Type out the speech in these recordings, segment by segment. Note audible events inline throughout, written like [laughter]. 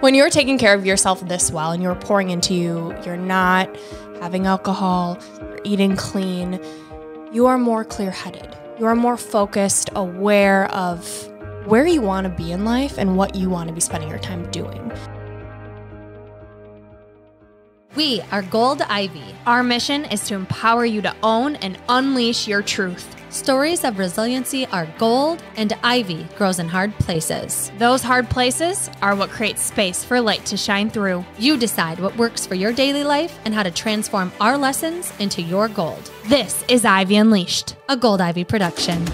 When you're taking care of yourself this well and you're pouring into you, you're not having alcohol, you're eating clean, you are more clear headed. You are more focused, aware of where you want to be in life and what you want to be spending your time doing. We are Gold Ivy. Our mission is to empower you to own and unleash your truth. Stories of resiliency are gold, and ivy grows in hard places. Those hard places are what creates space for light to shine through. You decide what works for your daily life and how to transform our lessons into your gold. This is Ivy Unleashed, a Gold Ivy production.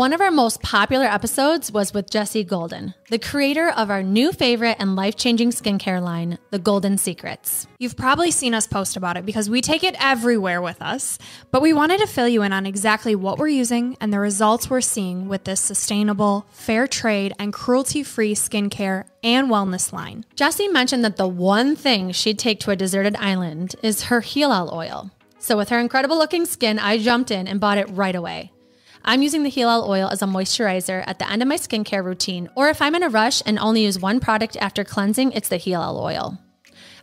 One of our most popular episodes was with Jessie Golden, the creator of our new favorite and life changing skincare line, The Golden Secrets. You've probably seen us post about it because we take it everywhere with us, but we wanted to fill you in on exactly what we're using and the results we're seeing with this sustainable, fair trade, and cruelty free skincare and wellness line. Jessie mentioned that the one thing she'd take to a deserted island is her Heal oil. So, with her incredible looking skin, I jumped in and bought it right away. I'm using the Heal oil as a moisturizer at the end of my skincare routine, or if I'm in a rush and only use one product after cleansing, it's the Heal oil.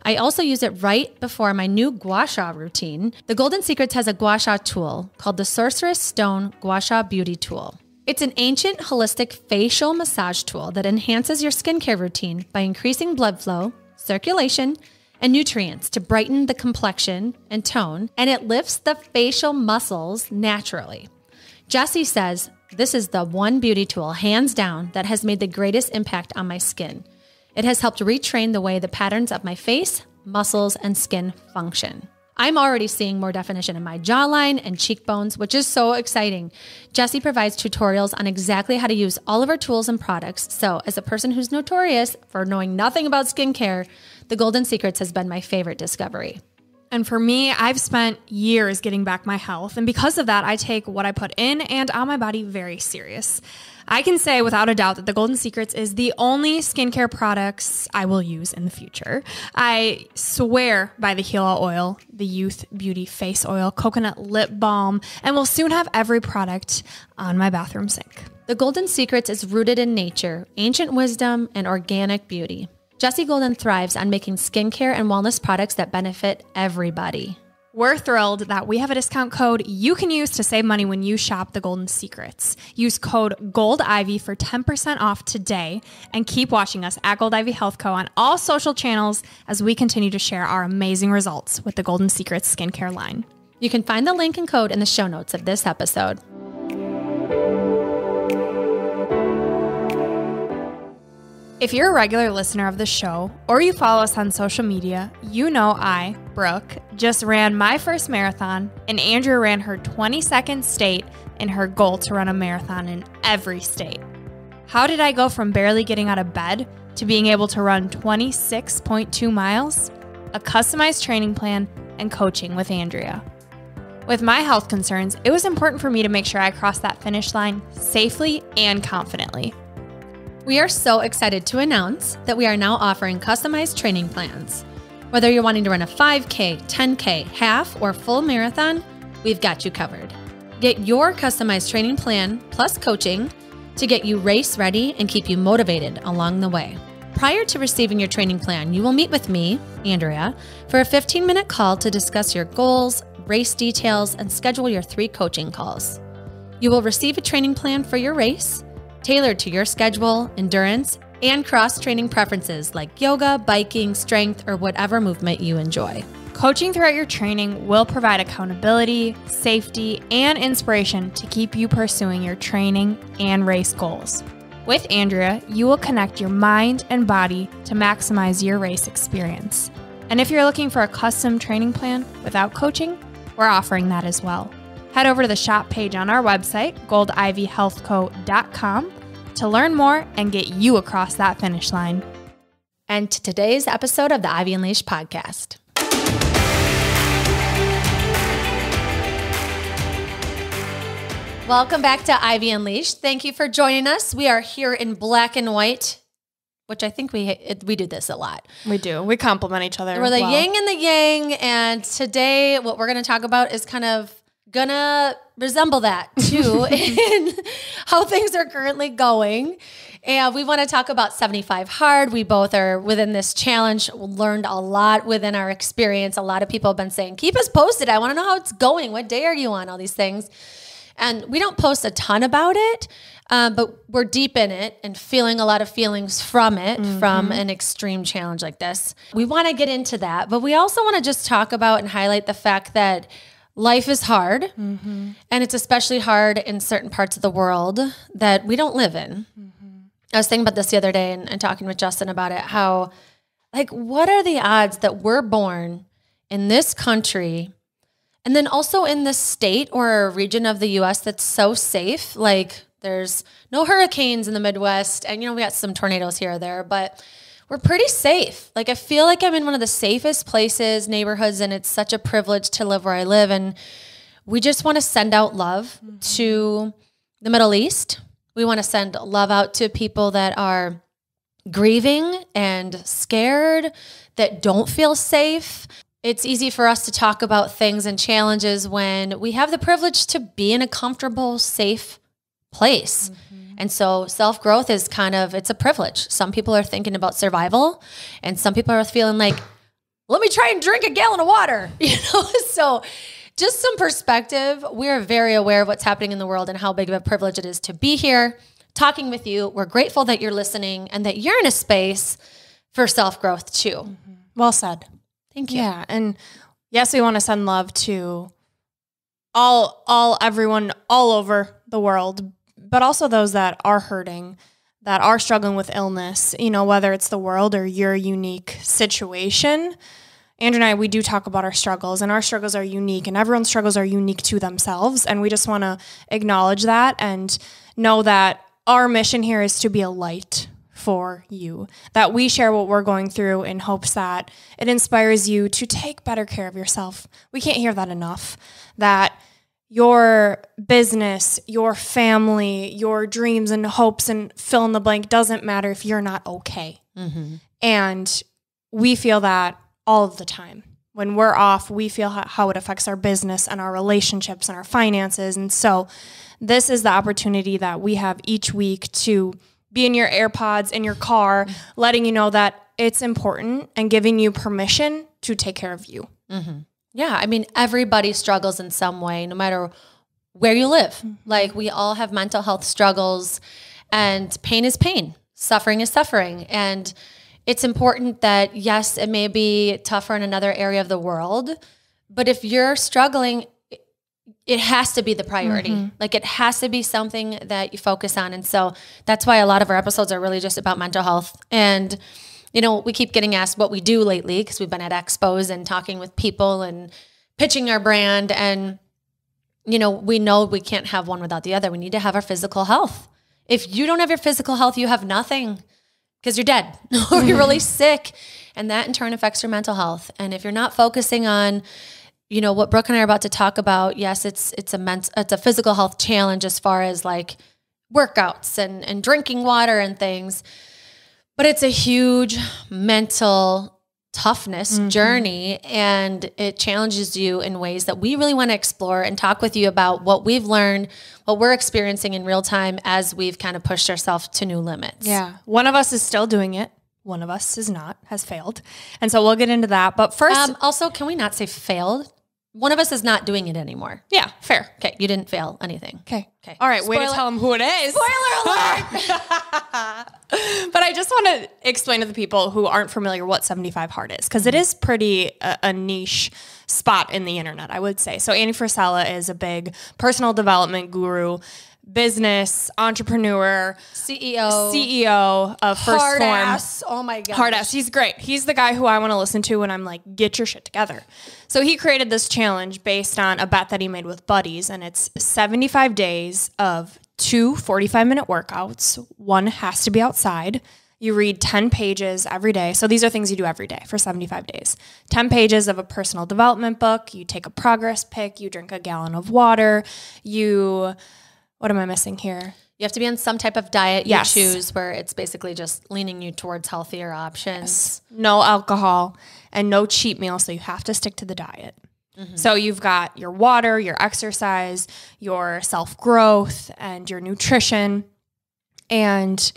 I also use it right before my new gua sha routine. The Golden Secrets has a gua sha tool called the Sorceress Stone Gua Sha Beauty Tool. It's an ancient holistic facial massage tool that enhances your skincare routine by increasing blood flow, circulation, and nutrients to brighten the complexion and tone, and it lifts the facial muscles naturally. Jessie says, This is the one beauty tool, hands down, that has made the greatest impact on my skin. It has helped retrain the way the patterns of my face, muscles, and skin function. I'm already seeing more definition in my jawline and cheekbones, which is so exciting. Jessie provides tutorials on exactly how to use all of her tools and products. So, as a person who's notorious for knowing nothing about skincare, the Golden Secrets has been my favorite discovery. And for me, I've spent years getting back my health. And because of that, I take what I put in and on my body very serious. I can say without a doubt that the Golden Secrets is the only skincare products I will use in the future. I swear by the Heal Oil, the Youth Beauty Face Oil, Coconut Lip Balm, and will soon have every product on my bathroom sink. The Golden Secrets is rooted in nature, ancient wisdom, and organic beauty. Jessie Golden thrives on making skincare and wellness products that benefit everybody. We're thrilled that we have a discount code you can use to save money when you shop the Golden Secrets. Use code GOLDIVY for 10% off today and keep watching us at Gold Ivy Health Co. on all social channels as we continue to share our amazing results with the Golden Secrets skincare line. You can find the link and code in the show notes of this episode. If you're a regular listener of the show or you follow us on social media, you know I, Brooke, just ran my first marathon and Andrea ran her 22nd state in her goal to run a marathon in every state. How did I go from barely getting out of bed to being able to run 26.2 miles? A customized training plan and coaching with Andrea. With my health concerns, it was important for me to make sure I crossed that finish line safely and confidently. We are so excited to announce that we are now offering customized training plans. Whether you're wanting to run a 5K, 10K, half, or full marathon, we've got you covered. Get your customized training plan plus coaching to get you race ready and keep you motivated along the way. Prior to receiving your training plan, you will meet with me, Andrea, for a 15 minute call to discuss your goals, race details, and schedule your three coaching calls. You will receive a training plan for your race tailored to your schedule, endurance, and cross training preferences like yoga, biking, strength, or whatever movement you enjoy. Coaching throughout your training will provide accountability, safety, and inspiration to keep you pursuing your training and race goals. With Andrea, you will connect your mind and body to maximize your race experience. And if you're looking for a custom training plan without coaching, we're offering that as well. Head over to the shop page on our website, goldivyhealthco.com, to learn more and get you across that finish line. And to today's episode of the Ivy Unleashed podcast. Welcome back to Ivy Unleashed. Thank you for joining us. We are here in black and white, which I think we we do this a lot. We do. We complement each other. We're the well. yin and the yang, and today what we're going to talk about is kind of gonna resemble that too [laughs] in how things are currently going. And we want to talk about 75 hard. We both are within this challenge, learned a lot within our experience. A lot of people have been saying, keep us posted. I want to know how it's going. What day are you on? All these things. And we don't post a ton about it, um, but we're deep in it and feeling a lot of feelings from it, mm-hmm. from an extreme challenge like this. We want to get into that, but we also want to just talk about and highlight the fact that life is hard mm-hmm. and it's especially hard in certain parts of the world that we don't live in mm-hmm. i was thinking about this the other day and, and, talking with justin about it how like what are the odds that we're born in this country and then also in this state or a region of the us that's so safe like there's no hurricanes in the midwest and you know we got some tornadoes here or there but we're pretty safe. Like I feel like I'm in one of the safest places, neighborhoods, and it's such a privilege to live where I live. And we just want to send out love to the Middle East. We want to send love out to people that are grieving and scared, that don't feel safe. It's easy for us to talk about things and challenges when we have the privilege to be in a comfortable, safe place. Mm-hmm. And so self growth is kind of it's a privilege. Some people are thinking about survival, and some people are feeling like, let me try and drink a gallon of water. [laughs] You know, so just some perspective. We're very aware of what's happening in the world and how big of a privilege it is to be here talking with you. We're grateful that you're listening and that you're in a space for self growth too. Mm-hmm. Well said. Thank you. Yeah, and yes, we want to send love to all all everyone all over the world, but also those that are hurting, that are struggling with illness, you know, whether it's the world or your unique situation. Andrea and I, we do talk about our struggles, and our struggles are unique, and everyone's struggles are unique to themselves. And we just want to acknowledge that and know that our mission here is to be a light for you, that we share what we're going through in hopes that it inspires you to take better care of yourself. We can't hear that enough. That your business, your family, your dreams and hopes and fill in the blank doesn't matter if you're not okay. Mm-hmm. And we feel that all of the time. When we're off, we feel how, it affects our business and our relationships and our finances. And so, this is the opportunity that we have each week to be in your AirPods in your car, mm-hmm. letting you know that it's important and giving you permission to take care of you. Mm-hmm. Yeah, I mean, everybody struggles in some way, no matter where you live. Mm-hmm. Like, we all have mental health struggles, and pain is pain, suffering is suffering. And it's important that, yes, it may be tougher in another area of the world, but if you're struggling, it has to be the priority. Mm-hmm. Like it has to be something that you focus on. And so that's why a lot of our episodes are really just about mental health. And you know, we keep getting asked what we do lately because we've been at expos and talking with people and pitching our brand. And, you know, we know we can't have one without the other. We need to have our physical health. If you don't have your physical health, you have nothing because you're dead [laughs] or you're really mm-hmm. sick. And that in turn affects your mental health. And if you're not focusing on, you know, what Brooke and I are about to talk about, yes, it's it's a ment- it's a physical health challenge as far as like workouts and and drinking water and things but it's a huge mental toughness mm-hmm. journey and it challenges you in ways that we really want to explore and talk with you about what we've learned, what we're experiencing in real time as we've kind of pushed ourselves to new limits. Yeah. One of us is still doing it. One of us is not, has failed. And so we'll get into that. But first, um, also, can we not say failed? One of us is not doing it anymore. Yeah, fair. Okay, you didn't fail anything. Okay. Okay. All right, Spoiler. way to tell them who it is. Spoiler [laughs] alert! [laughs] but I just want to explain to the people who aren't familiar what 75 Hard is, because it mm-hmm. is pretty a, a, niche spot in the internet, I would say. So Andy Frisella is a big personal development guru business entrepreneur, CEO, CEO of First hard Form. Ass. Oh my god, hard ass. He's great. He's the guy who I want to listen to when I'm like, get your shit together. So he created this challenge based on a bet that he made with buddies, and it's 75 days of two 45 minute workouts. One has to be outside. You read 10 pages every day. So these are things you do every day for 75 days. 10 pages of a personal development book. You take a progress pic. You drink a gallon of water. You what am I missing here? You have to be on some type of diet you yes. choose where it's basically just leaning you towards healthier options. Yes. No alcohol and no cheat meal, so you have to stick to the diet. Mm-hmm. So you've got your water, your exercise, your self growth, and your nutrition. And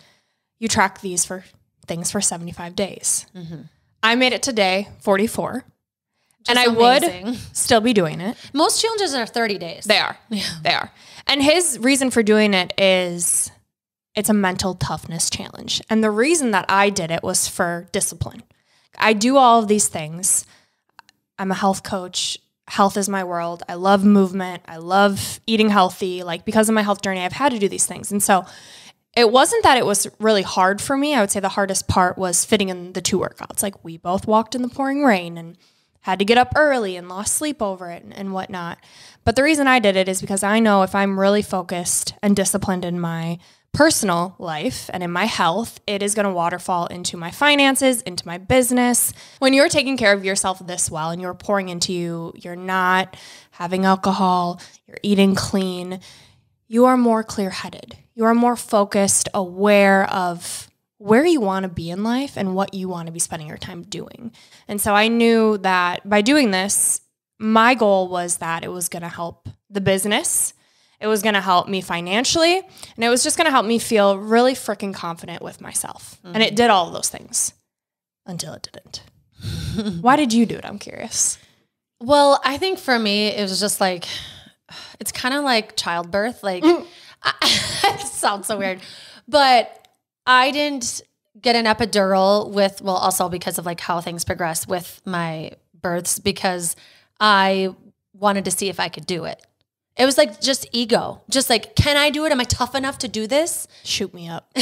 you track these for things for 75 days. Mm-hmm. I made it today, 44. and I amazing. would still be doing it. Most challenges are 30 days. They are. They are. And his reason for doing it is it's a mental toughness challenge. And the reason that I did it was for discipline. I do all of these things. I'm a health coach. Health is my world. I love movement. I love eating healthy. Like because of my health journey, I've had to do these things. And so it wasn't that it was really hard for me. I would say the hardest part was fitting in the two workouts. Like we both walked in the pouring rain and had to get up early and lost sleep over it and, and whatnot. But the reason I did it is because I know if I'm really focused and disciplined in my personal life and in my health, it is going to waterfall into my finances, into my business. When you're taking care of yourself this well and you're pouring into you, you're not having alcohol, you're eating clean, you are more clear headed. You are more focused, aware of where you want to be in life and what you want to be spending your time doing. And so I knew that by doing this, my goal was that it was going to help the business. It was going to help me financially, and it was just going to help me feel really freaking confident with myself. And it did all of those things until it didn't. [laughs] Why did you do it? I'm curious. Well, I think for me, it was just like, it's kind of like childbirth. Like, mm. [laughs] I, it sounds so weird, but I didn't get an epidural with, well, also because of like how things progress with my births, because I wanted to see if I could do it. It was like just ego, just like, can I do it? Am I tough enough to do this? Shoot me up. [laughs]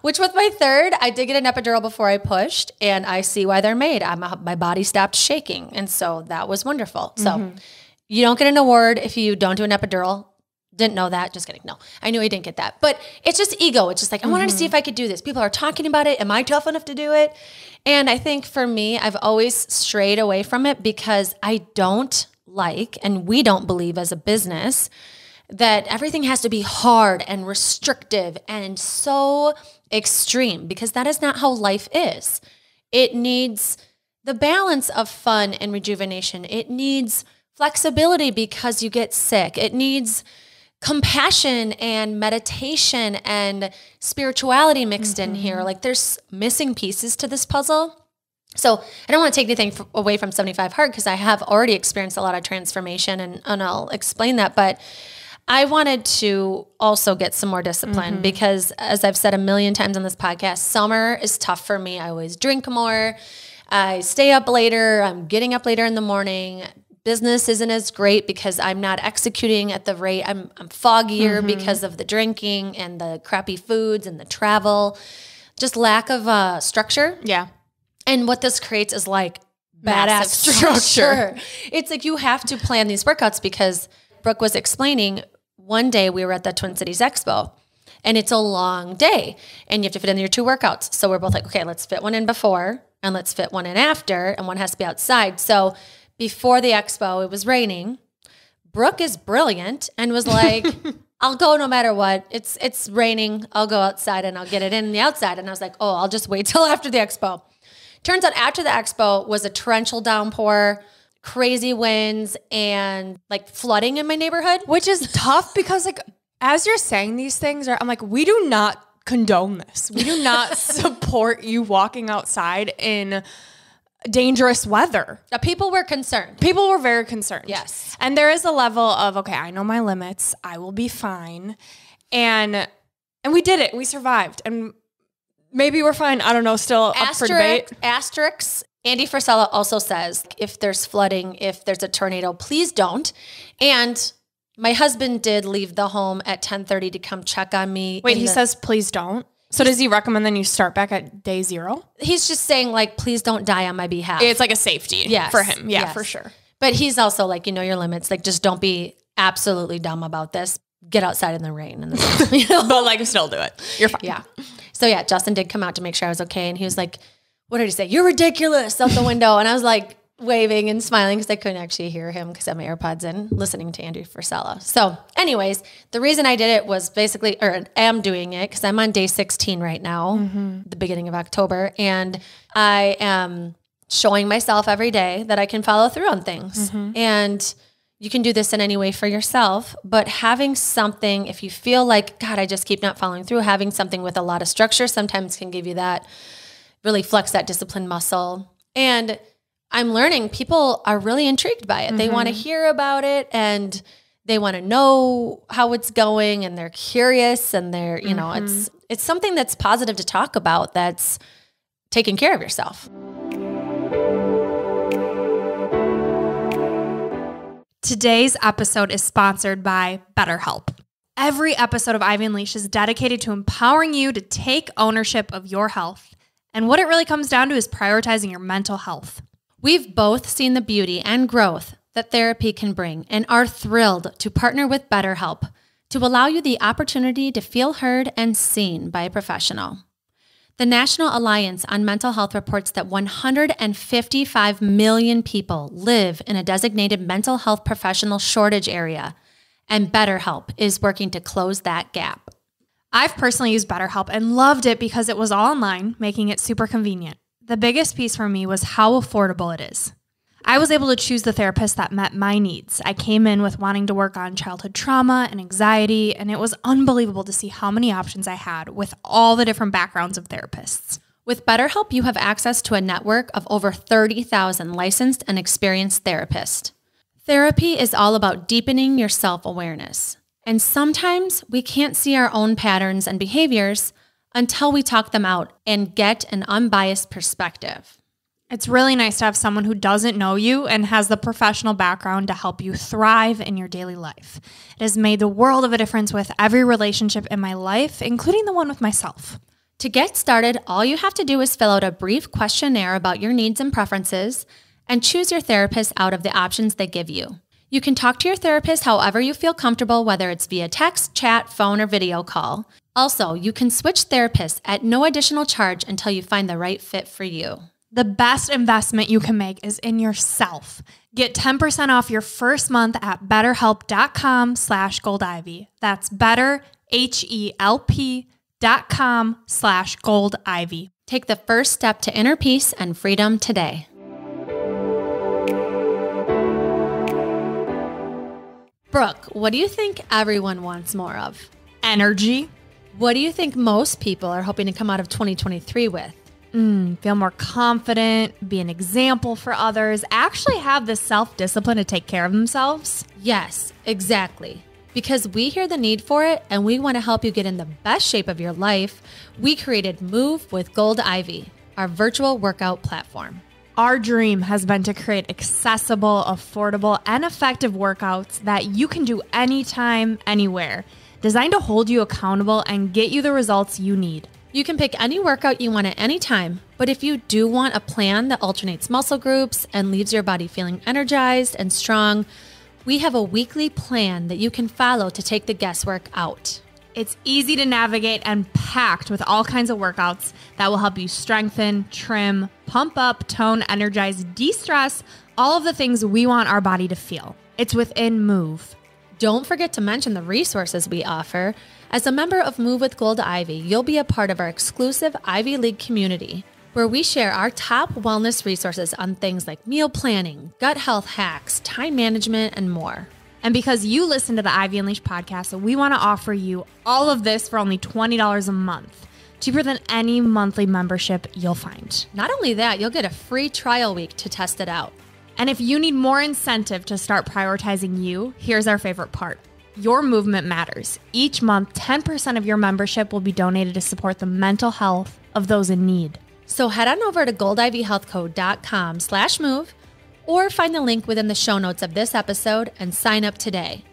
Which with my third, I did get an epidural before I pushed, and I see why they're made. I'm, my body stopped shaking, and so that was wonderful. So mm-hmm. you don't get an award if you don't do an epidural. Didn't know that. Just kidding. No, I knew I didn't get that. But it's just ego. It's just like I wanted to see mm-hmm. if I could do this. People are talking about it. Am I tough enough to do it? And I think for me, I've always strayed away from it because I don't like, and we don't believe as a business that everything has to be hard and restrictive and so extreme because that is not how life is. It needs the balance of fun and rejuvenation. It needs flexibility because you get sick. It needs compassion and meditation and spirituality mixed in here. Mm-hmm. Like there's missing pieces to this puzzle. So I don't want to take anything f- away from 75 Hard because I have already experienced a lot of transformation and, and I'll explain that. But I wanted to also get some more discipline mm-hmm. because, as I've said a million times on this podcast, summer is tough for me. I always drink more. I stay up later. I'm getting up later in the morning. Business isn't as great because I'm not executing at the rate. I'm, I'm foggier because of the drinking and the crappy foods and the travel. Just lack of uh, structure. Yeah. And what this creates is like badass [laughs] structure. structure. It's like you have to plan these workouts because Brooke was explaining one day we were at the Twin Cities Expo and it's a long day and you have to fit in your two workouts. So we're both like, okay, let's fit one in before and let's fit one in after and one has to be outside. So before the expo, it was raining. Brooke is brilliant and was like, [laughs] I'll go no matter what. It's it's raining. I'll go outside and I'll get it in the outside. And I was like, oh, I'll just wait [laughs] till after the expo. Turns out after the expo was a torrential downpour, crazy winds, and like flooding in my neighborhood. Which is tough because like as you're saying these things, I'm like, we do not condone this. We do not [laughs] support you walking outside in dangerous weather. Uh, People were concerned. People were very concerned. Yes. And there is a level of, okay, I know my limits. I will be fine. And and we did it. We survived. And maybe we're fine. I don't know, still up for debate. Asterix. Andy Frisella also says if there's flooding, if there's a tornado, please don't. And my husband did leave the home at 10:30 to come check on me. Wait, he the- says please don't. So does he recommend then you start back at day zero? he's just saying like please don't die on my behalf. It's like a safety Yes, for him. Yeah, yes. for sure. But he's also like, you know your limits. Like just don't be absolutely dumb about this. Get outside in the rain and the sun, [laughs] you know? But like still do it. You're fine. Yeah. So yeah, Justin did come out to make sure I was okay. And he was like, what did he say? You're ridiculous out the window. And I was like waving and smiling because I couldn't actually hear him because I had my AirPods in listening to Andrew Frisella. So anyways, the reason I did it was basically, or am doing it because I'm on day 16 right now, mm-hmm. the beginning of October. And I am showing myself every day that I can follow through on things. Mm-hmm. And you can do this in any way for yourself, but having something, if you feel like, God, I just keep not following through, having something with a lot of structure sometimes can give you that, really flex that discipline muscle. And I'm learning people are really intrigued by it. They want to mm-hmm. hear about it and they want to know how it's going and they're curious and they're, you know, it's mm-hmm. it's something that's positive to talk about that's taking care of yourself. Today's episode is sponsored by BetterHelp. Every episode of Ivy Unleashed is dedicated to empowering you to take ownership of your health. And what it really comes down to is prioritizing your mental health. We've both seen the beauty and growth that therapy can bring and are thrilled to partner with BetterHelp to allow you the opportunity to feel heard and seen by a professional. The National Alliance on Mental Health reports that 155 million people live in a designated mental health professional shortage area, and BetterHelp is working to close that gap. I've personally used BetterHelp and loved it because it was all online, making it super convenient. The biggest piece for me was how affordable it is. I was able to choose the therapist that met my needs. I came in with wanting to work on childhood trauma and anxiety, and it was unbelievable to see how many options I had with all the different backgrounds of therapists. With BetterHelp, you have access to a network of over 30,000 licensed and experienced therapists. Therapy is all about deepening your self awareness. And sometimes we can't see our own patterns and behaviors until we talk them out and get an unbiased perspective. It's really nice to have someone who doesn't know you and has the professional background to help you thrive in your daily life. It has made the world of a difference with every relationship in my life, including the one with myself. To get started, all you have to do is fill out a brief questionnaire about your needs and preferences and choose your therapist out of the options they give you. You can talk to your therapist however you feel comfortable, whether it's via text, chat, phone, or video call. Also, you can switch therapists at no additional charge until you find the right fit for you. The best investment you can make is in yourself. Get 10% off your first month at betterhelp.com slash goldivy. That's better, H-E-L-P dot com slash goldivy. Take the first step to inner peace and freedom today. Brooke, what do you think everyone wants more of? Energy. What do you think most people are hoping to come out of 2023 with? Mm, feel more confident, be an example for others, actually have the self-discipline to take care of themselves. Yes, exactly. Because we hear the need for it and we want to help you get in the best shape of your life, we created Move with Gold Ivy, our virtual workout platform. Our dream has been to create accessible, affordable, and effective workouts that you can do anytime, anywhere, designed to hold you accountable and get you the results you need. You can pick any workout you want at any time, but if you do want a plan that alternates muscle groups and leaves your body feeling energized and strong, we have a weekly plan that you can follow to take the guesswork out. It's easy to navigate and packed with all kinds of workouts that will help you strengthen, trim, pump up, tone, energize, de stress, all of the things we want our body to feel. It's within Move. Don't forget to mention the resources we offer. As a member of Move with Gold Ivy, you'll be a part of our exclusive Ivy League community, where we share our top wellness resources on things like meal planning, gut health hacks, time management, and more. And because you listen to the Ivy Unleashed podcast, we want to offer you all of this for only $20 a month, cheaper than any monthly membership you'll find. Not only that, you'll get a free trial week to test it out. And if you need more incentive to start prioritizing you, here's our favorite part. Your movement matters. Each month, 10% of your membership will be donated to support the mental health of those in need. So head on over to goldivyhealthco.com slash move or find the link within the show notes of this episode and sign up today.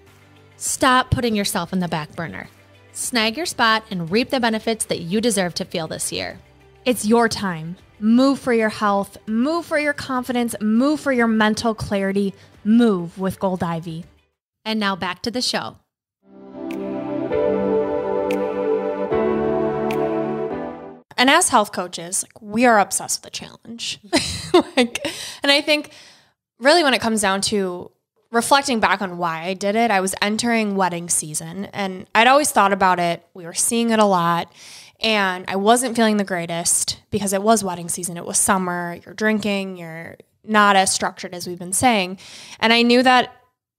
Stop putting yourself in the back burner. Snag your spot and reap the benefits that you deserve to feel this year. It's your time. Move for your health, move for your confidence, move for your mental clarity, move with Gold Ivy. And now back to the show. And as health coaches, like we are obsessed with the challenge. [laughs] like and I think really when it comes down to reflecting back on why I did it, I was entering wedding season and I'd always thought about it. We were seeing it a lot and I wasn't feeling the greatest because it was wedding season. It was summer, you're drinking, you're not as structured as we've been saying. And I knew that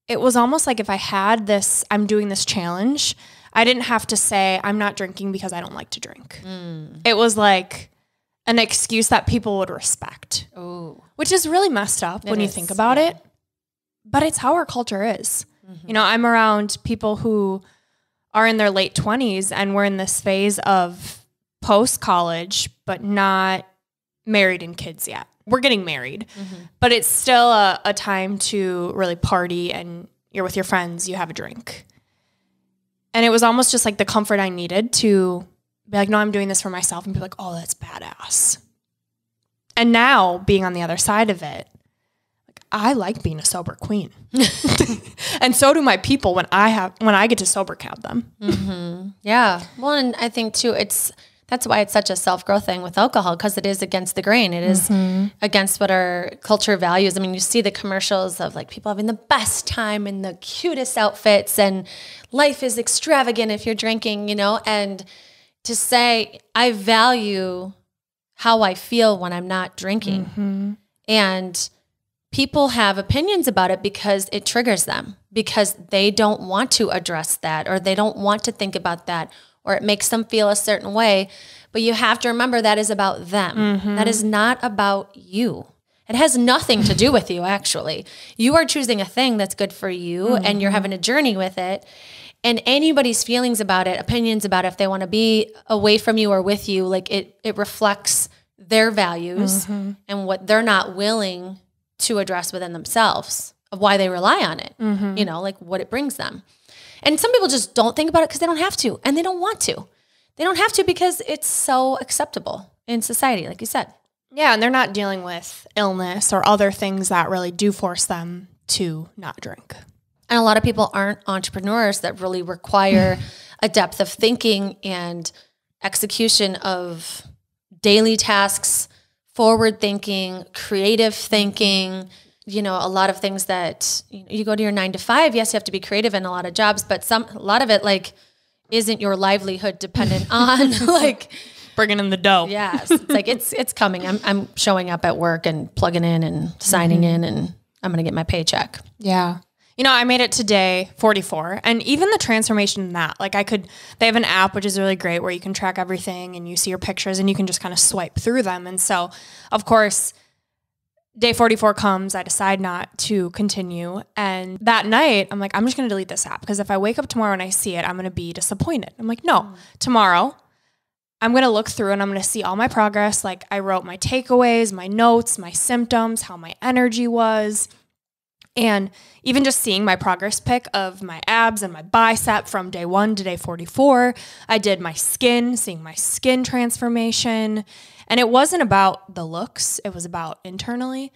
it was almost like if I had this, I'm doing this challenge, I didn't have to say, I'm not drinking because I don't like to drink. Mm. It was like an excuse that people would respect, Ooh. which is really messed up it when is, you think about yeah. it but it's how our culture is. Mm-hmm. You know, I'm around people who are in their late 20s and we're in this phase of post college, but not married and kids yet. We're getting married, mm-hmm. but it's still a, a time to really party and you're with your friends, you have a drink. And it was almost just like the comfort I needed to be like, no, I'm doing this for myself and be like, oh, that's badass. And now being on the other side of it, I like being a sober queen, [laughs] and so do my people when I have when I get to sober count them. Mm-hmm. Yeah, well, and I think too, it's that's why it's such a self growth thing with alcohol because it is against the grain. It is mm-hmm. against what our culture values. I mean, you see the commercials of like people having the best time in the cutest outfits, and life is extravagant if you're drinking, you know. And to say I value how I feel when I'm not drinking, mm-hmm. and people have opinions about it because it triggers them because they don't want to address that or they don't want to think about that or it makes them feel a certain way but you have to remember that is about them mm-hmm. that is not about you it has nothing to do with you actually you are choosing a thing that's good for you mm-hmm. and you're having a journey with it and anybody's feelings about it opinions about it if they want to be away from you or with you like it it reflects their values mm-hmm. and what they're not willing to address within themselves of why they rely on it, mm-hmm. you know, like what it brings them. And some people just don't think about it because they don't have to and they don't want to. They don't have to because it's so acceptable in society, like you said. Yeah, and they're not dealing with illness or other things that really do force them to not drink. And a lot of people aren't entrepreneurs that really require [laughs] a depth of thinking and execution of daily tasks forward thinking, creative thinking, you know, a lot of things that you, know, you go to your nine to five. Yes, you have to be creative in a lot of jobs, but some, a lot of it like isn't your livelihood dependent [laughs] on [laughs] like bringing in the dough. Yes. It's like, it's, it's coming. I'm, I'm showing up at work and plugging in and signing mm-hmm. in and I'm going to get my paycheck. Yeah. You know, I made it to day 44 and even the transformation in that, like I could, they have an app which is really great where you can track everything and you see your pictures and you can just kind of swipe through them. And so, of course, day 44 comes, I decide not to continue. And that night, I'm like, I'm just going to delete this app because if I wake up tomorrow and I see it, I'm going to be disappointed. I'm like, no, mm. tomorrow, I'm going to look through and I'm going to see all my progress. Like I wrote my takeaways, my notes, my symptoms, how my energy was and even just seeing my progress pic of my abs and my bicep from day one to day 44, I did my skin, seeing my skin transformation. And it wasn't about the looks, it was about internally.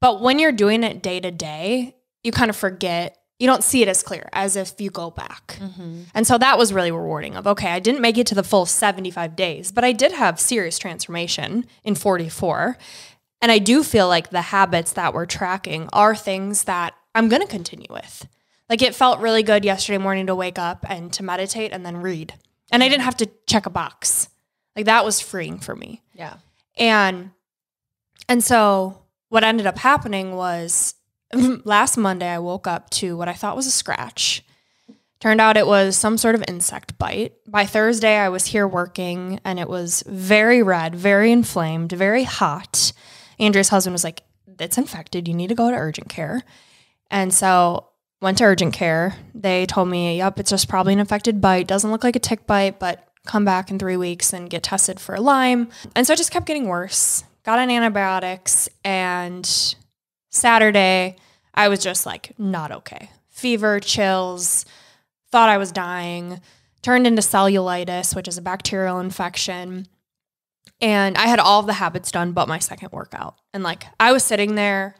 But when you're doing it day to day, you kind of forget, you don't see it as clear as if you go back. Mm-hmm. And so that was really rewarding of, okay, I didn't make it to the full 75 days, but I did have serious transformation in 44. And I do feel like the habits that we're tracking are things that I'm going to continue with. Like it felt really good yesterday morning to wake up and to meditate and then read. And I didn't have to check a box. Like that was freeing for me. Yeah. And and so what ended up happening was [clears throat] last Monday I woke up to what I thought was a scratch. Turned out it was some sort of insect bite. By Thursday I was here working and it was very red, very inflamed, very hot. Andrea's husband was like, it's infected. You need to go to urgent care. And so went to urgent care. They told me, yep, it's just probably an infected bite. Doesn't look like a tick bite, but come back in three weeks and get tested for Lyme. And so it just kept getting worse. Got on antibiotics. And Saturday, I was just like, not okay. Fever, chills, thought I was dying, turned into cellulitis, which is a bacterial infection. And I had all of the habits done but my second workout. And like I was sitting there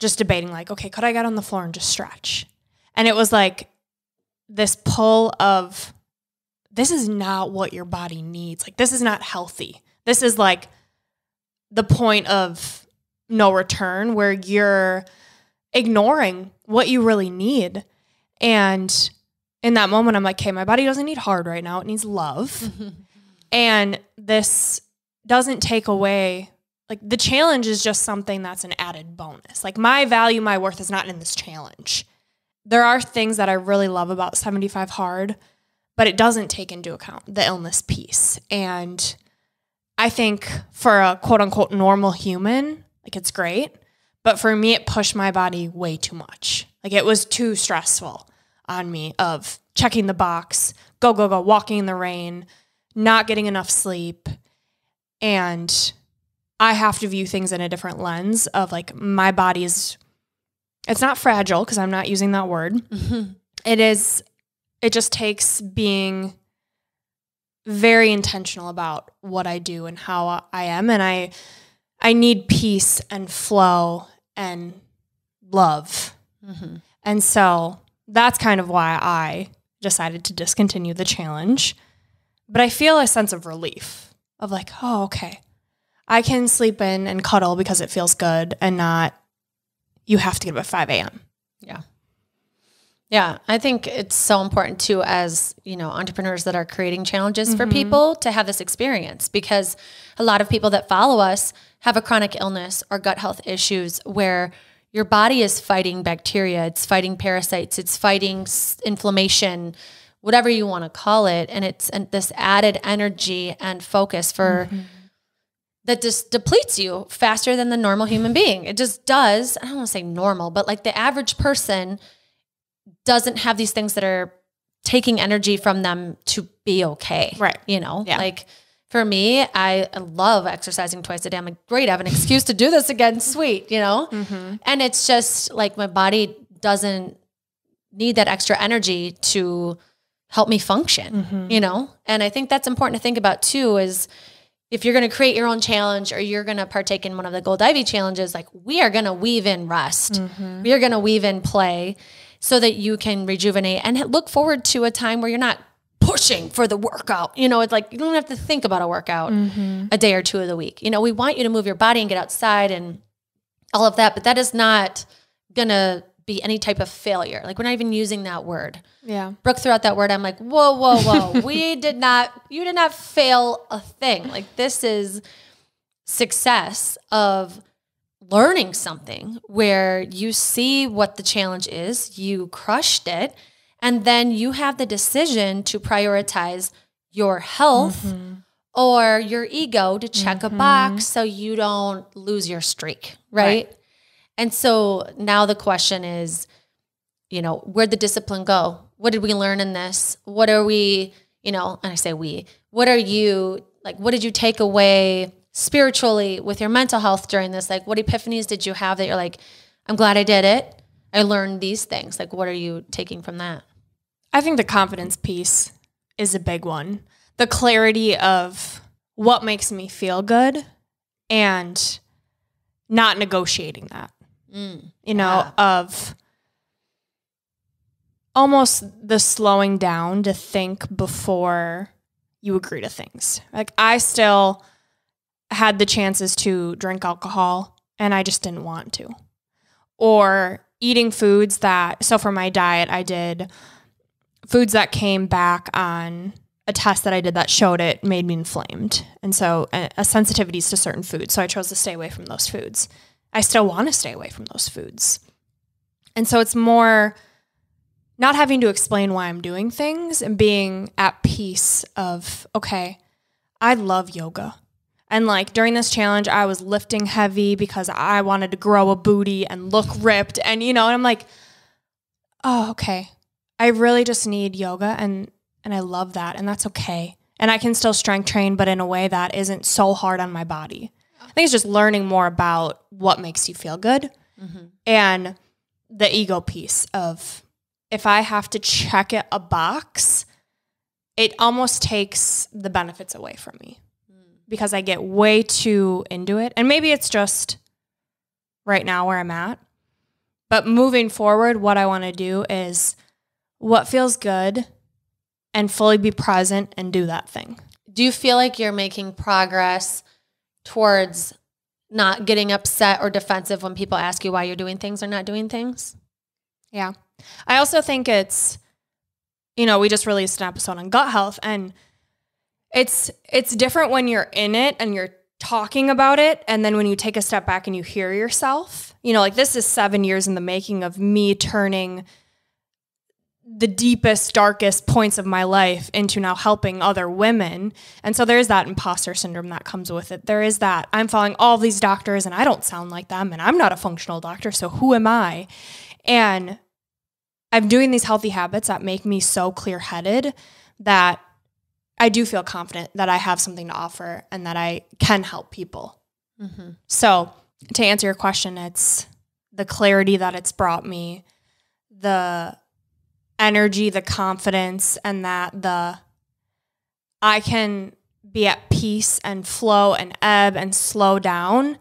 just debating, like, okay, could I get on the floor and just stretch? And it was like this pull of this is not what your body needs. Like, this is not healthy. This is like the point of no return where you're ignoring what you really need. And in that moment, I'm like, okay, my body doesn't need hard right now. It needs love. [laughs] and this doesn't take away, like, the challenge is just something that's an added bonus. Like, my value, my worth is not in this challenge. There are things that I really love about 75 Hard, but it doesn't take into account the illness piece. And I think for a quote unquote normal human, like, it's great. But for me, it pushed my body way too much. Like, it was too stressful on me of checking the box, go, go, go, walking in the rain, not getting enough sleep. And I have to view things in a different lens of like my body's it's not fragile because I'm not using that word. Mm-hmm. It is, it just takes being very intentional about what I do and how I am. And I, I need peace and flow and love. Mm-hmm. And so that's kind of why I decided to discontinue the challenge. But I feel a sense of relief of like, oh, okay. I can sleep in and cuddle because it feels good and not you have to get up at 5 a.m. Yeah. Yeah, I think it's so important too as, you know, entrepreneurs that are creating challenges for mm-hmm. people to have this experience because a lot of people that follow us have a chronic illness or gut health issues where your body is fighting bacteria, it's fighting parasites, it's fighting inflammation, whatever you want to call it, and it's and this added energy and focus for mm-hmm. that just depletes you faster than the normal human being. It just does. I don't want to say normal, but like the average person doesn't have these things that are taking energy from them to be okay. Right. You know, Yeah. like for me, I love exercising twice a day. I'm like, great, I have an excuse to do this again. Sweet, you know? Mm-hmm. And it's just like my body doesn't need that extra energy to help me function, mm-hmm. you know? And I think that's important to think about too is if you're going to create your own challenge or you're going to partake in one of the Gold Ivy challenges, like we are going to weave in rest. Mm-hmm. We are going to weave in play so that you can rejuvenate and look forward to a time where you're not pushing for the workout. You know, it's like you don't have to think about a workout mm-hmm. a day or two of the week. You know, we want you to move your body and get outside and all of that, but that is not going to be any type of failure. Like we're not even using that word. Yeah. Brooke threw out that word. I'm like, whoa, whoa, whoa. [laughs] we did not, you did not fail a thing. Like this is success of learning something where you see what the challenge is, you crushed it, and then you have the decision to prioritize your health mm-hmm. or your ego to check a box mm-hmm. so you don't lose your streak, right? And so now the question is, you know, where'd the discipline go? What did we learn in this? What are we, you know, and I say we, what are you, like, what did you take away spiritually with your mental health during this? Like, what epiphanies did you have that you're like, I'm glad I did it. I learned these things. Like, what are you taking from that? I think the confidence piece is a big one. The clarity of what makes me feel good and not negotiating that. You know, of almost the slowing down to think before you agree to things. Like I still had the chances to drink alcohol and I just didn't want to. Or eating foods that so for my diet I did foods that came back on a test that I did that showed it made me inflamed. And so a, a sensitivities to certain foods. So I chose to stay away from those foods. I still want to stay away from those foods. And so it's more not having to explain why I'm doing things and being at peace of, okay, I love yoga. And like during this challenge, I was lifting heavy because I wanted to grow a booty and look ripped. And, you know, and I'm like, oh, okay. I really just need yoga and and I love that and that's okay. And I can still strength train, but in a way that isn't so hard on my body. I think it's just learning more about what makes you feel good mm-hmm. and the ego piece of if I have to check it a box, it almost takes the benefits away from me mm. because I get way too into it. And maybe it's just right now where I'm at. But moving forward, what I want to do is what feels good and fully be present and do that thing. Do you feel like you're making progress towards not getting upset or defensive when people ask you why you're doing things or not doing things. Yeah. I also think it's, you know, we just released an episode on gut health and it's it's different when you're in it and you're talking about it and then when you take a step back and you hear yourself. You know, like this is 7 years in the making of me turning the deepest, darkest points of my life into now helping other women. And so there's that imposter syndrome that comes with it. There is that I'm following all these doctors and I don't sound like them and I'm not a functional doctor. So who am I? And I'm doing these healthy habits that make me so clear headed that I do feel confident that I have something to offer and that I can help people. Mm-hmm. So, to answer your question, it's the clarity that it's brought me, the energy, the confidence, and that the I can be at peace and flow and ebb and slow down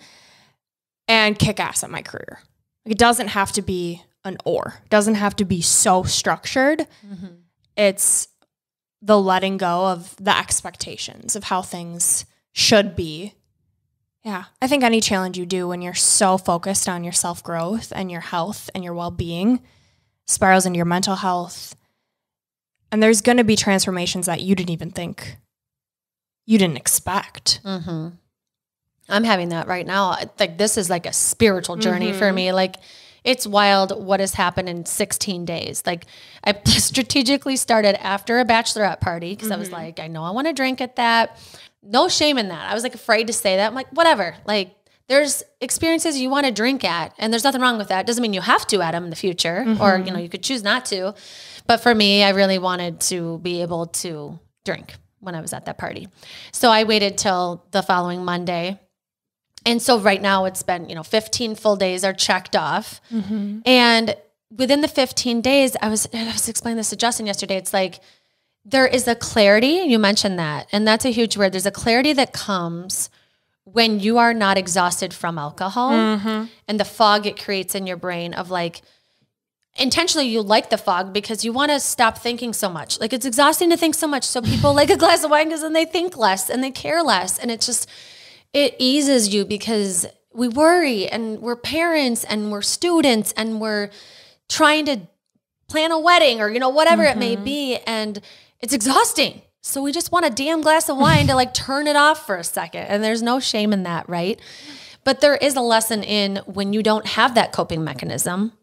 and kick ass at my career. It doesn't have to be an or, it doesn't have to be so structured. Mm-hmm. It's the letting go of the expectations of how things should be. Yeah, I think any challenge you do when you're so focused on your self growth and your health and your well being spirals into your mental health. And there's going to be transformations that you didn't even think you didn't expect. Mm-hmm. I'm having that right now. Like this is like a spiritual journey mm-hmm. for me. Like it's wild what has happened in 16 days. Like I [laughs] strategically started after a bachelorette party because mm-hmm. I was mm-hmm. like, I know I want to drink at that. No shame in that. I was like afraid to say that. I'm like, whatever. Like there's experiences you want to drink at and there's nothing wrong with that. Doesn't mean you have to at them in the future mm-hmm. or, you know, you could choose not to. But for me, I really wanted to be able to drink when I was at that party. So I waited till the following Monday and so right now it's been, you know, 15 full days are checked off. Mm-hmm. And within the 15 days, I was I was explaining this to Justin yesterday. It's like there is a clarity, you mentioned that, and that's a huge word. There's a clarity that comes when you are not exhausted from alcohol mm-hmm. and the fog it creates in your brain of like intentionally you like the fog because you want to stop thinking so much. Like it's exhausting to think so much. So people like a glass of wine because then they think less and they care less. And it's just it eases you because we worry and we're parents and we're students and we're trying to plan a wedding or you know whatever mm-hmm. it may mm-hmm. be and it's exhausting so we just want a damn glass of wine to like turn it off for a second. And there's no shame in that right? But there is a lesson in when you don't have that coping mechanism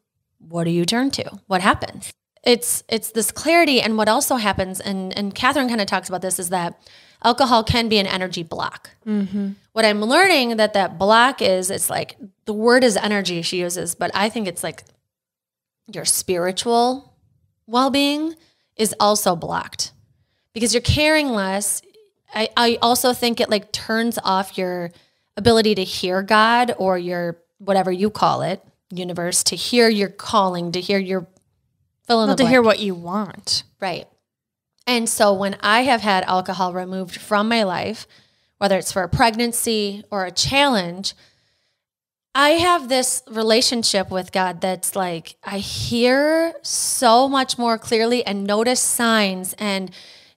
what do you turn to? What happens? It's it's this clarity. And what also happens and and catherine kind of talks about this is that alcohol can be an energy block. Mm-hmm. What I'm learning that that block is, it's like the word is energy she uses, but I think it's like your spiritual well being is also blocked because you're caring less. I, I also think it like turns off your ability to hear God or your whatever you call it, universe, to hear your calling, to hear your fill in well, the to blank. hear what you want. Right. And so when I have had alcohol removed from my life, whether it's for a pregnancy or a challenge, I have this relationship with God that's like I hear so much more clearly and notice signs and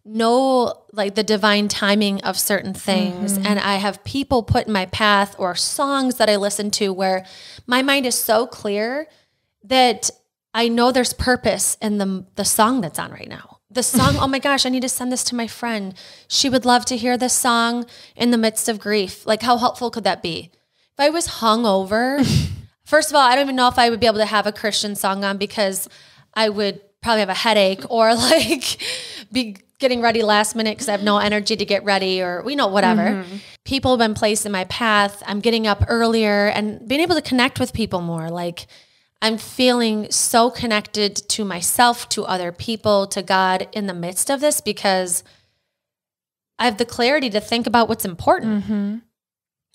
know like the divine timing of certain things mm-hmm. and I have people put in my path or songs that I listen to where my mind is so clear that I know there's purpose in the the song that's on right now the song, [laughs] oh my gosh, I need to send this to my friend. She would love to hear this song in the midst of grief. Like, how helpful could that be? If I was hungover, [laughs] first of all, I don't even know if I would be able to have a Christian song on because I would probably have a headache or [laughs] like be getting ready last minute because I have no energy to get ready or, you know, whatever. Mm-hmm. People have been placed in my path. I'm getting up earlier and being able to connect with people more. Like, I'm feeling so connected to myself, to other people, to God in the midst of this because I have the clarity to think about what's important. Mm-hmm.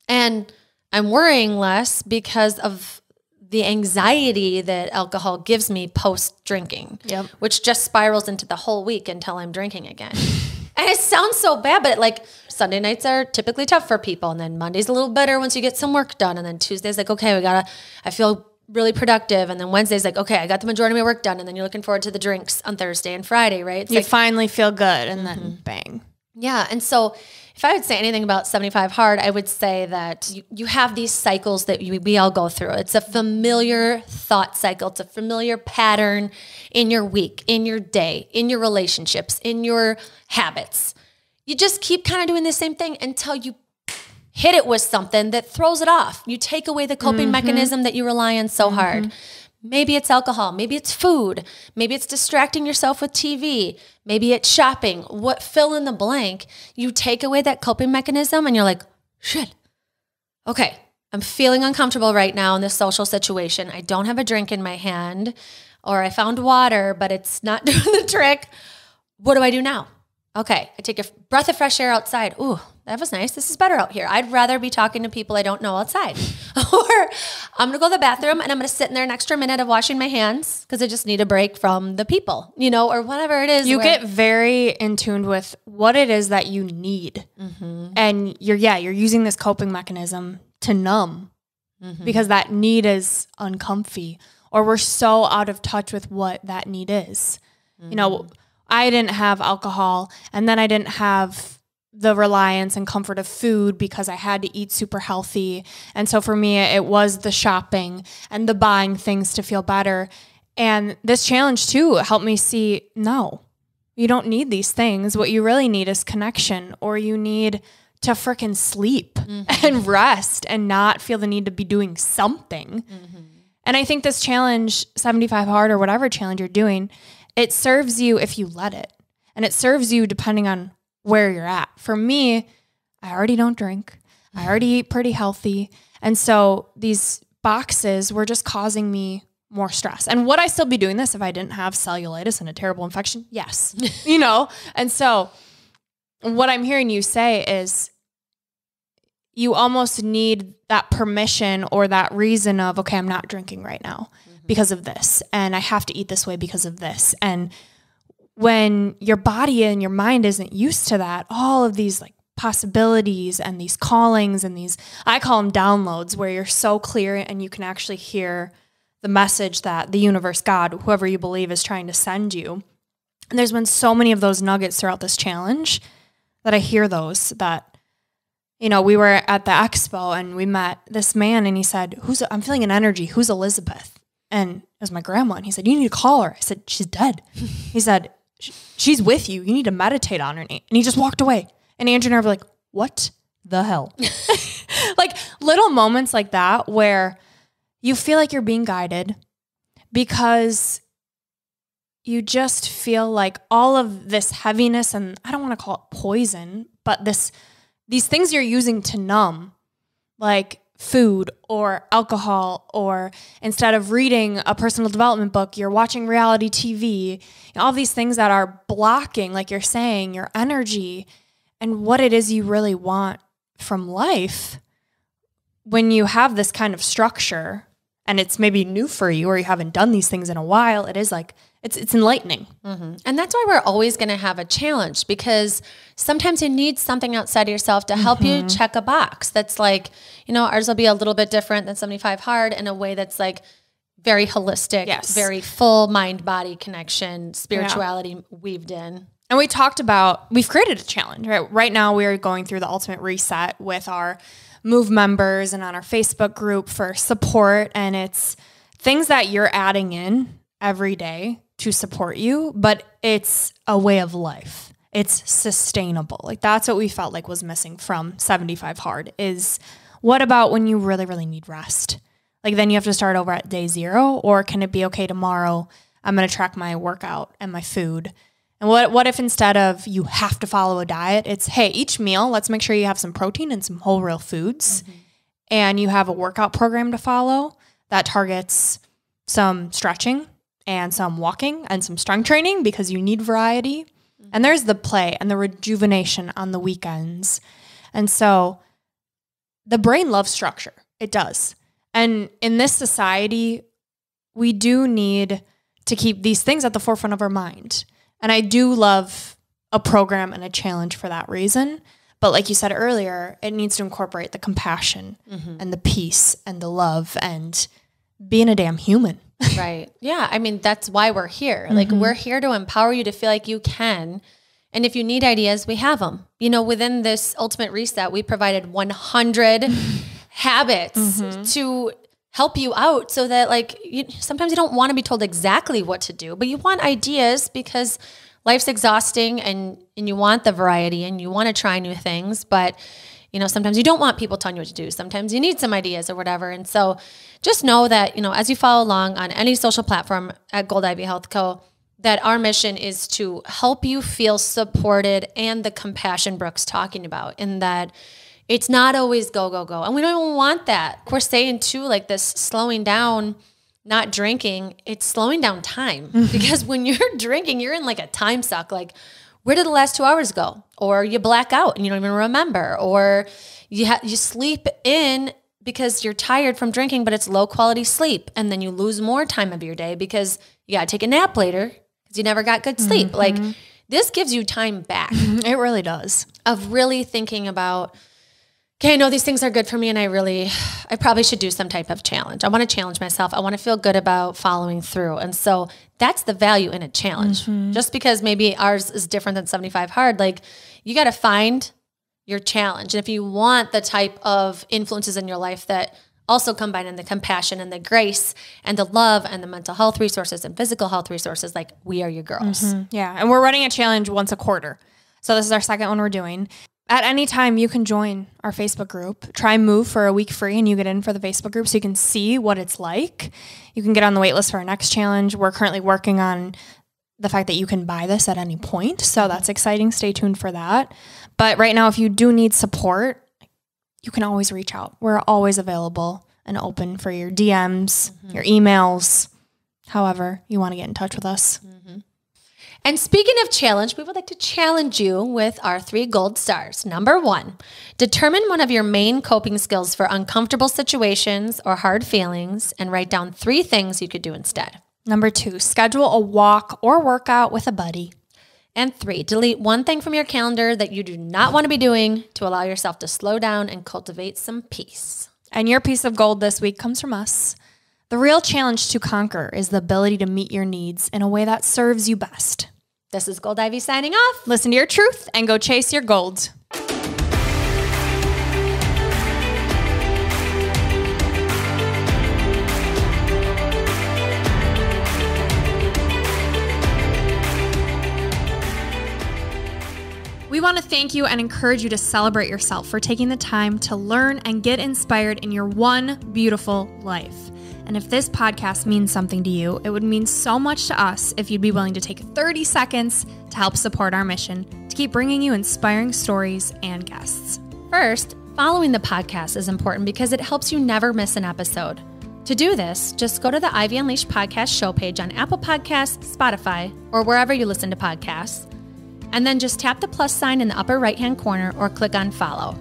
And I'm worrying less because of the anxiety that alcohol gives me post drinking, yep. which just spirals into the whole week until I'm drinking again. [laughs] and it sounds so bad, but like Sunday nights are typically tough for people. And then Monday's a little better once you get some work done. And then Tuesday's like, okay, we gotta, I feel really productive. And then Wednesday's like, okay, I got the majority of my work done. And then you're looking forward to the drinks on Thursday and Friday, right? It's you like, finally feel good and mm-hmm. then bang. Yeah. And so if I would say anything about 75 hard, I would say that you, you have these cycles that you, we all go through. It's a familiar thought cycle, it's a familiar pattern in your week, in your day, in your relationships, in your habits. You just keep kind of doing the same thing until you hit it with something that throws it off. You take away the coping mm-hmm. mechanism that you rely on so mm-hmm. hard. Maybe it's alcohol, maybe it's food, maybe it's distracting yourself with TV, maybe it's shopping. What fill in the blank? You take away that coping mechanism and you're like, shit. Okay, I'm feeling uncomfortable right now in this social situation. I don't have a drink in my hand or I found water, but it's not [laughs] doing the trick. What do I do now? Okay, I take a breath of fresh air outside. Ooh, that was nice. This is better out here. I'd rather be talking to people I don't know outside. [laughs] or I'm gonna go to the bathroom and I'm gonna sit in there an extra minute of washing my hands because I just need a break from the people, you know, or whatever it is. You get very in tune with what it is that you need. Mm-hmm. And you're, yeah, you're using this coping mechanism to numb mm-hmm. because that need is uncomfy or we're so out of touch with what that need is. Mm-hmm. You know, mm-hmm. I didn't have alcohol and then I didn't have the reliance and comfort of food because I had to eat super healthy. And so for me, it was the shopping and the buying things to feel better. And this challenge too helped me see no, you don't need these things. What you really need is connection, or you need to freaking sleep mm-hmm. and rest and not feel the need to be doing something. Mm-hmm. And I think this challenge, 75 hard or whatever challenge you're doing, it serves you if you let it. And it serves you depending on where you're at. For me, I already don't drink. I already eat pretty healthy. And so these boxes were just causing me more stress. And would I still be doing this if I didn't have cellulitis and a terrible infection? Yes. [laughs] you know? And so what I'm hearing you say is you almost need that permission or that reason of, okay, I'm not drinking right now. Because of this. And I have to eat this way because of this. And when your body and your mind isn't used to that, all of these like possibilities and these callings and these, I call them downloads, where you're so clear and you can actually hear the message that the universe, God, whoever you believe is trying to send you. And there's been so many of those nuggets throughout this challenge that I hear those that you know, we were at the expo and we met this man and he said, Who's I'm feeling an energy. Who's Elizabeth? And it was my grandma. And he said, You need to call her. I said, She's dead. he said, She's with you. You need to meditate on her. And he just walked away. And Andrew and I were like, What the hell? [laughs] like little moments like that where you feel like you're being guided because you just feel like all of this heaviness and I don't want to call it poison, but this these things you're using to numb, like food or alcohol, or instead of reading a personal development book, you're watching reality TV, all these things that are blocking, like you're saying, your energy and what it is you really want from life. When you have this kind of structure and it's maybe new for you or you haven't done these things in a while, it is like it's it's enlightening. Mm-hmm. And that's why we're always going to have a challenge because sometimes you need something outside of yourself to help mm-hmm. you check a box. That's like, you know, ours will be a little bit different than 75 hard in a way that's like very holistic, yes. very full mind body connection, spirituality yeah. weaved in. And we talked about we've created a challenge, right? Right now we are going through the ultimate reset with our move members and on our Facebook group for support and it's things that you're adding in every day to support you, but it's a way of life. It's sustainable. Like that's what we felt like was missing from 75 hard is what about when you really really need rest? Like then you have to start over at day 0 or can it be okay tomorrow I'm going to track my workout and my food? And what what if instead of you have to follow a diet, it's hey, each meal, let's make sure you have some protein and some whole real foods. Mm-hmm. And you have a workout program to follow that targets some stretching and some walking and some strength training because you need variety. Mm-hmm. And there's the play and the rejuvenation on the weekends. And so the brain loves structure. It does. And in this society, we do need to keep these things at the forefront of our mind. And I do love a program and a challenge for that reason. But like you said earlier, it needs to incorporate the compassion mm-hmm. and the peace and the love and being a damn human. Right. Yeah. I mean, that's why we're here. Mm-hmm. Like, we're here to empower you to feel like you can And if you need ideas, we have them. You know, within this ultimate reset, we provided 100 [laughs] habits mm-hmm. to help you out so that like you, sometimes you don't want to be told exactly what to do, but you want ideas because life's exhausting and and you want the variety and you want to try new things, but you know, sometimes you don't want people telling you what to do. Sometimes you need some ideas or whatever. And so just know that, you know, as you follow along on any social platform at Gold Ivy Health Co., that our mission is to help you feel supported and the compassion Brooke's talking about, in that it's not always go, go, go. And we don't even want that. We're saying too, like this slowing down, not drinking, it's slowing down time. Mm-hmm. [laughs] because when you're drinking, you're in like a time suck. Like, where did the last two hours go? Or you black out and you don't even remember, or you ha- you sleep in because you're tired from drinking, but it's low quality sleep, and then you lose more time of your day because you got to take a nap later because you never got good sleep. Mm-hmm. Like this gives you time back. [laughs] It really does. Of really thinking about okay, I know these things are good for me and I really, I probably should do some type of challenge. I want to challenge myself. I want to feel good about following through. And so that's the value in a challenge. Mm-hmm. Just because maybe ours is different than 75 hard, like you got to find your challenge. And if you want the type of influences in your life that also combine in the compassion and the grace and the love and the mental health resources and physical health resources, like we are your girls. Mm-hmm. Yeah. And we're running a challenge once a quarter. So this is our second one we're doing at any time you can join our Facebook group. Try move for a week free and you get in for the Facebook group so you can see what it's like. You can get on the waitlist for our next challenge. We're currently working on the fact that you can buy this at any point. So that's exciting. Stay tuned for that. But right now if you do need support, you can always reach out. We're always available and open for your DMs, mm-hmm. your emails, however you want to get in touch with us. Mm-hmm. And speaking of challenge, we would like to challenge you with our three gold stars. Number one, determine one of your main coping skills for uncomfortable situations or hard feelings and write down three things you could do instead. Number two, schedule a walk or workout with a buddy. And three, delete one thing from your calendar that you do not want to be doing to allow yourself to slow down and cultivate some peace. And your piece of gold this week comes from us. The real challenge to conquer is the ability to meet your needs in a way that serves you best. This is Gold Ivy signing off. Listen to your truth and go chase your gold. We want to thank you and encourage you to celebrate yourself for taking the time to learn and get inspired in your one beautiful life. And if this podcast means something to you, it would mean so much to us if you'd be willing to take 30 seconds to help support our mission to keep bringing you inspiring stories and guests. First, following the podcast is important because it helps you never miss an episode. To do this, just go to the Ivy Unleashed podcast show page on Apple Podcasts, Spotify, or wherever you listen to podcasts, and then just tap the plus sign in the upper right hand corner or click on follow.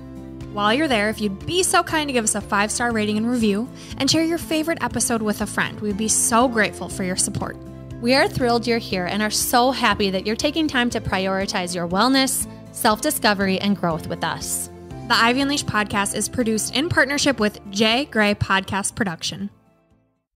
While you're there, if you'd be so kind to give us a five star rating and review and share your favorite episode with a friend, we'd be so grateful for your support. We are thrilled you're here and are so happy that you're taking time to prioritize your wellness, self discovery, and growth with us. The Ivy Unleashed podcast is produced in partnership with J. Gray Podcast Production.